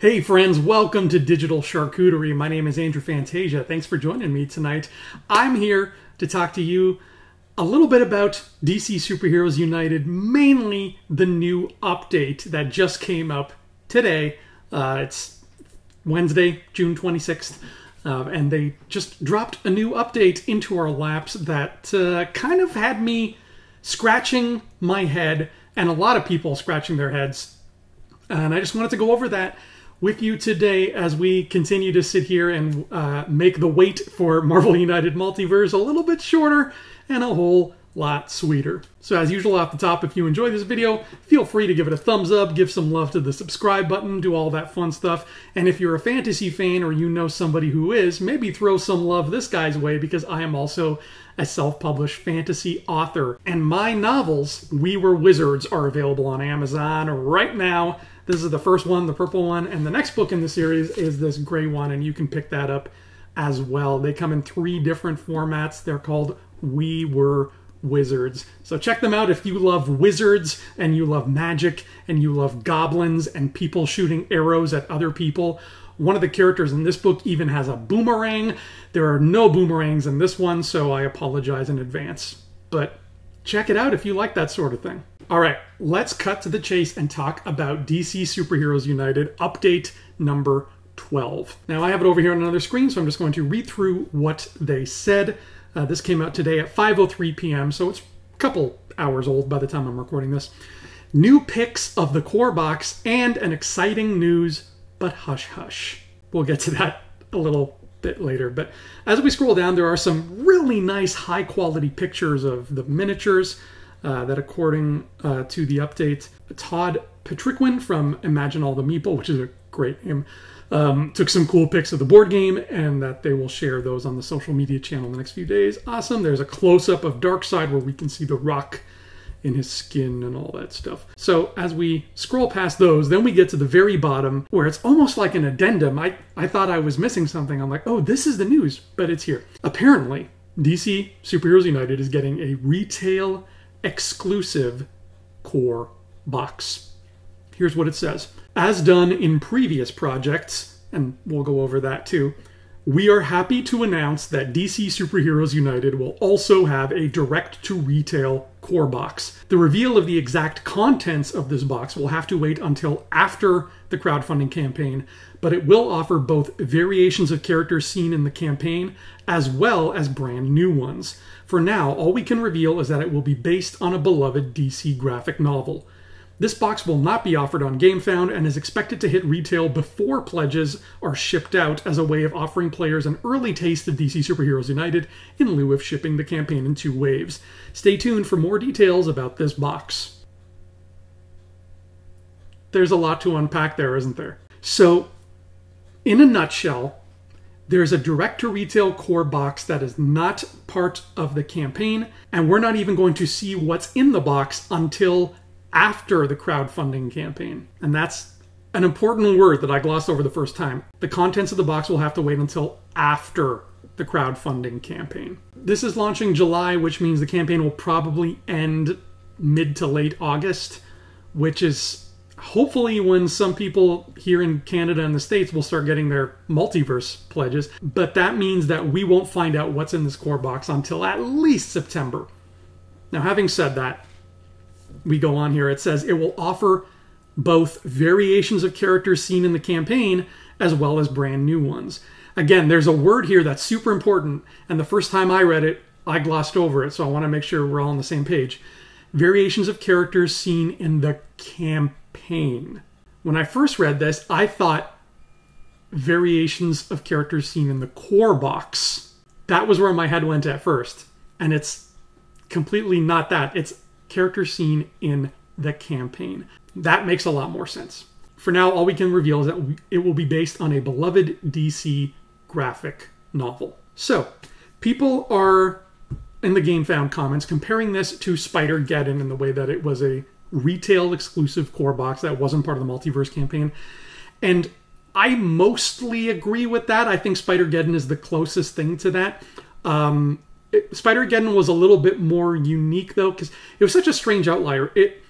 Hey friends, welcome to Digital Charcuterie. My name is Andrew Fantasia. Thanks for joining me tonight. I'm here to talk to you a little bit about DC Superheroes United, mainly the new update that just came up today. Uh, it's Wednesday, June 26th. Uh, and they just dropped a new update into our laps that uh, kind of had me scratching my head and a lot of people scratching their heads. And I just wanted to go over that with you today as we continue to sit here and uh, make the wait for Marvel United Multiverse a little bit shorter and a whole lot sweeter. So as usual off the top, if you enjoy this video, feel free to give it a thumbs up, give some love to the subscribe button, do all that fun stuff. And if you're a fantasy fan or you know somebody who is, maybe throw some love this guy's way because I am also a self-published fantasy author. And my novels, We Were Wizards, are available on Amazon right now. This is the first one, the purple one, and the next book in the series is this gray one, and you can pick that up as well. They come in three different formats. They're called We Were Wizards. So check them out if you love wizards and you love magic and you love goblins and people shooting arrows at other people. One of the characters in this book even has a boomerang. There are no boomerangs in this one, so I apologize in advance. But check it out if you like that sort of thing. All right, let's cut to the chase and talk about DC Superheroes United update number 12. Now, I have it over here on another screen, so I'm just going to read through what they said. Uh, this came out today at 5.03 p.m., so it's a couple hours old by the time I'm recording this. New pics of the core box and an exciting news, but hush hush. We'll get to that a little bit later. But as we scroll down, there are some really nice high quality pictures of the miniatures, uh, that, according uh, to the update, Todd Patriquin from Imagine All the Meeple, which is a great name, um, took some cool pics of the board game, and that they will share those on the social media channel in the next few days. Awesome. There's a close up of Darkseid where we can see the rock in his skin and all that stuff. So as we scroll past those, then we get to the very bottom where it's almost like an addendum. I, I thought I was missing something. I'm like, oh, this is the news, but it's here. Apparently, DC Superheroes United is getting a retail exclusive core box. Here's what it says. As done in previous projects, and we'll go over that too, we are happy to announce that DC Superheroes United will also have a direct to retail core box. The reveal of the exact contents of this box will have to wait until after the crowdfunding campaign, but it will offer both variations of characters seen in the campaign as well as brand new ones. For now, all we can reveal is that it will be based on a beloved DC graphic novel. This box will not be offered on GameFound and is expected to hit retail before pledges are shipped out as a way of offering players an early taste of DC Superheroes United in lieu of shipping the campaign in two waves. Stay tuned for more details about this box. There's a lot to unpack there, isn't there? So, in a nutshell, there's a direct to retail core box that is not part of the campaign, and we're not even going to see what's in the box until after the crowdfunding campaign. And that's an important word that I glossed over the first time. The contents of the box will have to wait until after the crowdfunding campaign. This is launching July, which means the campaign will probably end mid to late August, which is hopefully when some people here in Canada and the States will start getting their multiverse pledges. But that means that we won't find out what's in this core box until at least September. Now, having said that, we go on here. It says it will offer both variations of characters seen in the campaign as well as brand new ones. Again, there's a word here that's super important, and the first time I read it, I glossed over it, so I want to make sure we're all on the same page. Variations of characters seen in the campaign. When I first read this, I thought variations of characters seen in the core box. That was where my head went at first, and it's completely not that. It's character seen in the campaign. That makes a lot more sense. For now, all we can reveal is that it will be based on a beloved DC graphic novel. So, people are in the GameFound comments comparing this to Spider Geddon in the way that it was a retail exclusive core box that wasn't part of the multiverse campaign. And I mostly agree with that. I think Spider Geddon is the closest thing to that. Um, Spider Geddon was a little bit more unique though because it was such a strange outlier. It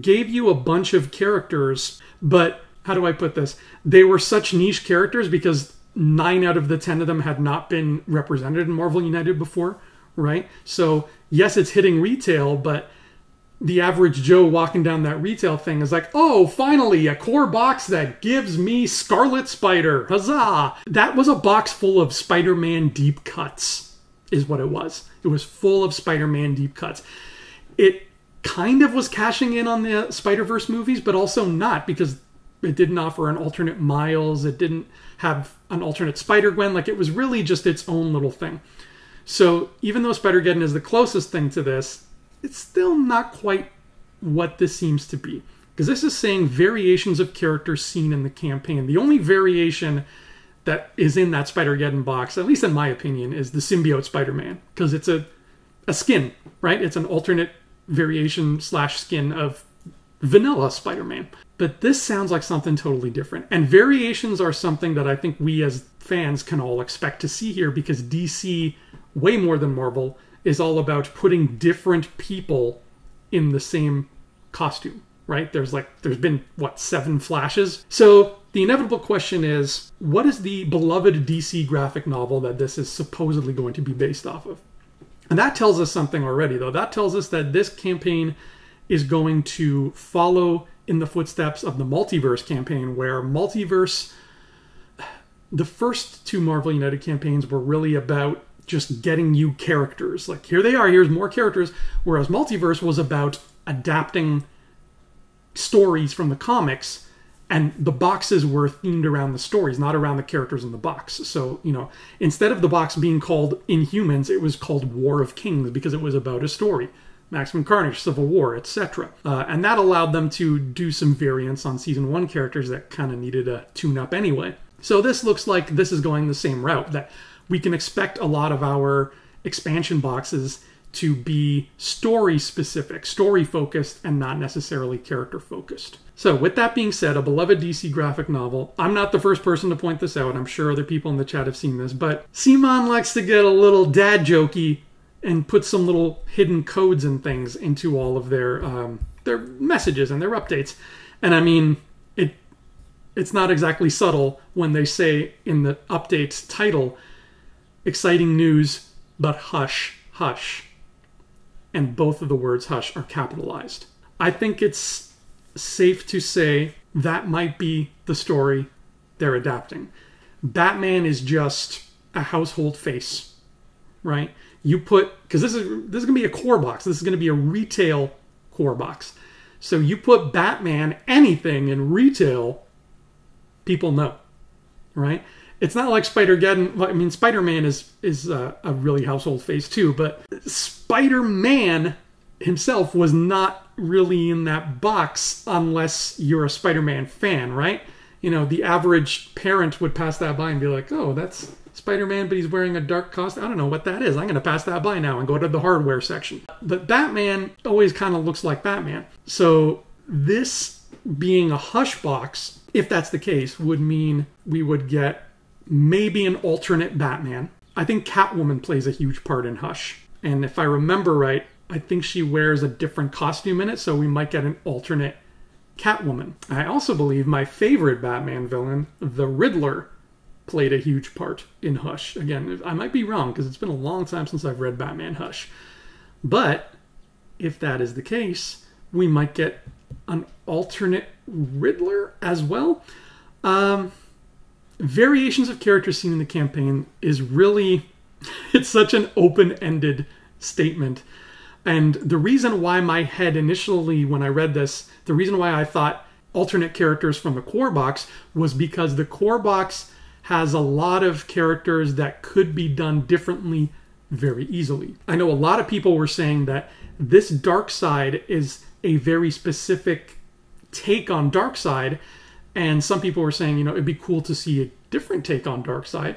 gave you a bunch of characters, but how do I put this? They were such niche characters because nine out of the ten of them had not been represented in Marvel United before, right? So yes, it's hitting retail, but the average Joe walking down that retail thing is like, oh, finally, a core box that gives me Scarlet Spider. Huzzah! That was a box full of Spider Man deep cuts, is what it was. It was full of Spider Man deep cuts. It kind of was cashing in on the Spider Verse movies, but also not because it didn't offer an alternate Miles. It didn't have an alternate Spider Gwen. Like it was really just its own little thing. So even though Spider Geddon is the closest thing to this, it's still not quite what this seems to be. Because this is saying variations of characters seen in the campaign. The only variation that is in that Spider Geddon box, at least in my opinion, is the symbiote Spider Man. Because it's a, a skin, right? It's an alternate variation slash skin of vanilla Spider Man. But this sounds like something totally different. And variations are something that I think we as fans can all expect to see here because DC, way more than Marvel, is all about putting different people in the same costume, right? There's like, there's been, what, seven flashes? So the inevitable question is what is the beloved DC graphic novel that this is supposedly going to be based off of? And that tells us something already, though. That tells us that this campaign is going to follow in the footsteps of the multiverse campaign, where multiverse, the first two Marvel United campaigns were really about just getting you characters. Like, here they are, here's more characters. Whereas Multiverse was about adapting stories from the comics, and the boxes were themed around the stories, not around the characters in the box. So, you know, instead of the box being called Inhumans, it was called War of Kings because it was about a story. Maximum Carnage, Civil War, etc. Uh, and that allowed them to do some variants on season one characters that kind of needed a tune up anyway. So this looks like this is going the same route. That we can expect a lot of our expansion boxes to be story specific, story focused, and not necessarily character focused. So, with that being said, a beloved DC graphic novel. I'm not the first person to point this out. I'm sure other people in the chat have seen this, but CMON likes to get a little dad jokey and put some little hidden codes and things into all of their um, their messages and their updates. And I mean, it it's not exactly subtle when they say in the updates title exciting news, but hush, hush. And both of the words hush are capitalized. I think it's safe to say that might be the story they're adapting. Batman is just a household face, right? You put because this is this is gonna be a core box. This is gonna be a retail core box. So you put Batman anything in retail, people know, right? It's not like Spider Geddon. I mean, Spider Man is is a, a really household face too, but Spider Man himself was not really in that box unless you're a Spider Man fan, right? You know, the average parent would pass that by and be like, "Oh, that's Spider Man, but he's wearing a dark costume. I don't know what that is. I'm going to pass that by now and go to the hardware section." But Batman always kind of looks like Batman, so this being a hush box, if that's the case, would mean we would get maybe an alternate Batman. I think Catwoman plays a huge part in Hush. And if I remember right, I think she wears a different costume in it, so we might get an alternate Catwoman. I also believe my favorite Batman villain, the Riddler, played a huge part in Hush. Again, I might be wrong because it's been a long time since I've read Batman Hush. But if that is the case, we might get an alternate Riddler as well. Um, variations of characters seen in the campaign is really it's such an open-ended statement. And the reason why my head initially when i read this the reason why i thought alternate characters from the core box was because the core box has a lot of characters that could be done differently very easily. I know a lot of people were saying that this Darkseid is a very specific take on Darkseid and some people were saying, you know, it'd be cool to see a different take on Darkseid,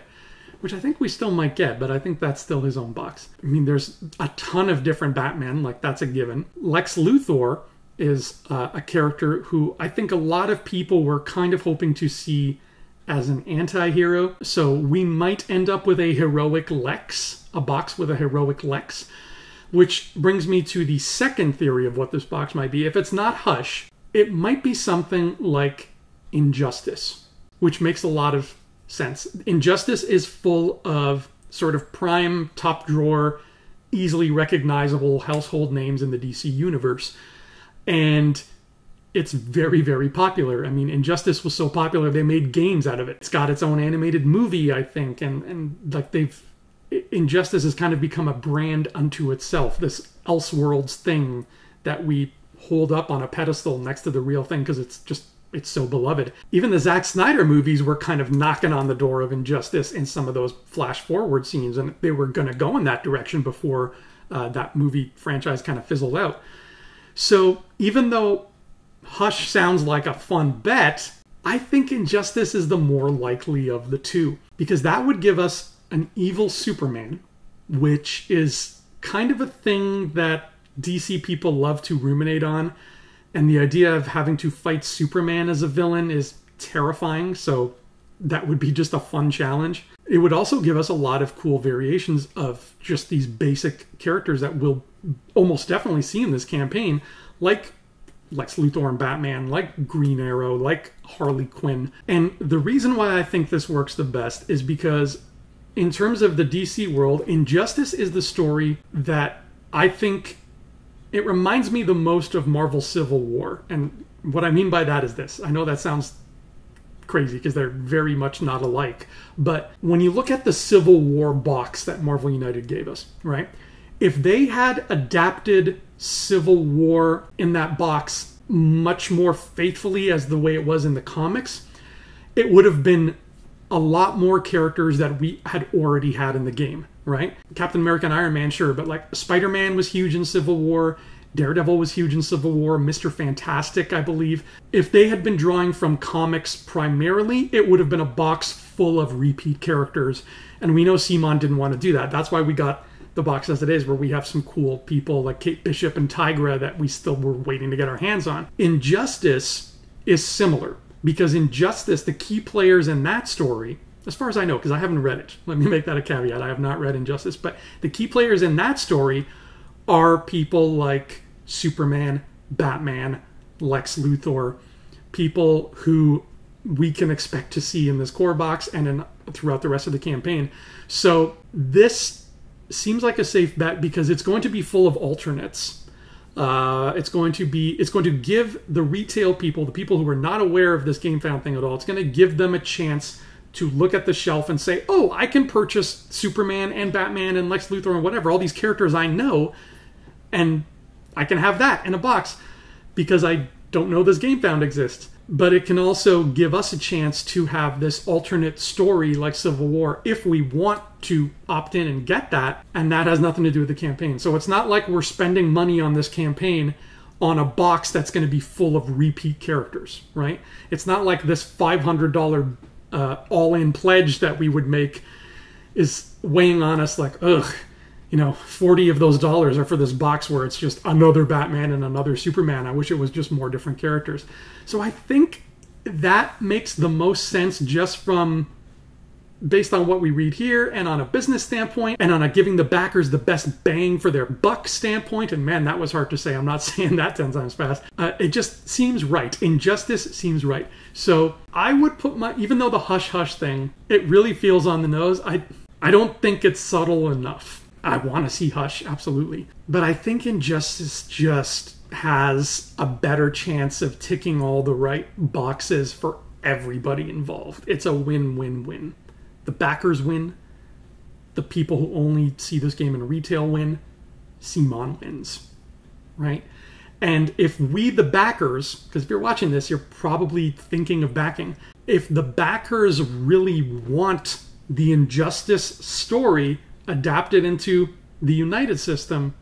which I think we still might get, but I think that's still his own box. I mean, there's a ton of different Batman, like that's a given. Lex Luthor is uh, a character who I think a lot of people were kind of hoping to see as an anti hero. So we might end up with a heroic Lex, a box with a heroic Lex. Which brings me to the second theory of what this box might be. If it's not Hush, it might be something like Injustice, which makes a lot of sense. Injustice is full of sort of prime, top drawer, easily recognizable household names in the DC universe. And it's very, very popular. I mean, Injustice was so popular they made games out of it. It's got its own animated movie, I think, and, and like they've Injustice has kind of become a brand unto itself, this Elseworlds thing that we hold up on a pedestal next to the real thing because it's just it's so beloved. Even the Zack Snyder movies were kind of knocking on the door of injustice in some of those flash forward scenes, and they were going to go in that direction before uh, that movie franchise kind of fizzled out. So even though Hush sounds like a fun bet, I think Injustice is the more likely of the two because that would give us an evil Superman, which is kind of a thing that DC people love to ruminate on and the idea of having to fight Superman as a villain is terrifying, so that would be just a fun challenge. It would also give us a lot of cool variations of just these basic characters that we'll almost definitely see in this campaign, like Lex Luthor and Batman, like Green Arrow, like Harley Quinn. And the reason why I think this works the best is because, in terms of the DC world, Injustice is the story that I think it reminds me the most of Marvel Civil War. And what I mean by that is this I know that sounds crazy because they're very much not alike. But when you look at the Civil War box that Marvel United gave us, right? If they had adapted Civil War in that box much more faithfully as the way it was in the comics, it would have been a lot more characters that we had already had in the game right? Captain America and Iron Man, sure, but like Spider Man was huge in Civil War. Daredevil was huge in Civil War, Mr. Fantastic, I believe. If they had been drawing from comics primarily, it would have been a box full of repeat characters. And we know CMON didn't want to do that. That's why we got the box as it is, where we have some cool people like Kate Bishop and Tigra that we still were waiting to get our hands on. Injustice is similar because Injustice, the key players in that story, as far as I know, because I haven't read it. Let me make that a caveat. I have not read Injustice, but the key players in that story are people like Superman, Batman, Lex Luthor, people who we can expect to see in this core box and in, throughout the rest of the campaign. So this seems like a safe bet because it's going to be full of alternates. Uh, it's going to be it's going to give the retail people, the people who are not aware of this GameFound thing at all, it's going to give them a chance to look at the shelf and say, oh, I can purchase Superman and Batman and Lex Luthor and whatever, all these characters I know, and I can have that in a box because I don't know this GameFound exists. But it can also give us a chance to have this alternate story like Civil War if we want to opt in and get that. And that has nothing to do with the campaign. So it's not like we're spending money on this campaign on a box that's going to be full of repeat characters, right? It's not like this $500 uh, all in pledge that we would make is weighing on us like, ugh, you know, 40 of those dollars are for this box where it's just another Batman and another Superman. I wish it was just more different characters. So I think that makes the most sense just from based on what we read here and on a business standpoint and on a giving the backers the best bang for their buck standpoint. And man that was hard to say. I'm not saying that 10 times fast. Uh, it just seems right. Injustice seems right. So i would put my even though the hush hush thing it really feels on the nose. I i don't think it's subtle enough. I want to see hush absolutely. But i think injustice just has a better chance of ticking all the right boxes for everybody involved. It's a win-win-win the backers win. The people who only see this game in retail win. CMON wins, right? And if we, the backers, because if you're watching this, you're probably thinking of backing. If the backers really want the injustice story adapted into the United system,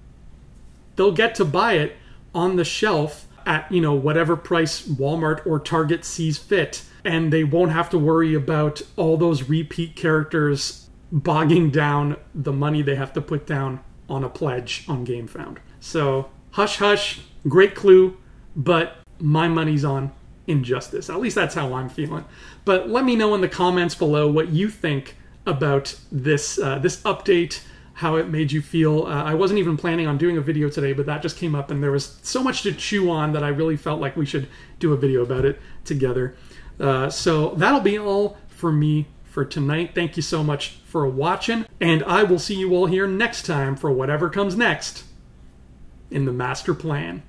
they'll get to buy it on the shelf at you know whatever price Walmart or Target sees fit and they won't have to worry about all those repeat characters bogging down the money they have to put down on a pledge on GameFound. So, hush hush, great clue, but my money's on Injustice. At least that's how I'm feeling. But let me know in the comments below what you think about this uh, this update how it made you feel. Uh, I wasn't even planning on doing a video today, but that just came up, and there was so much to chew on that I really felt like we should do a video about it together. Uh, so that'll be all for me for tonight. Thank you so much for watching, and I will see you all here next time for whatever comes next in the master plan.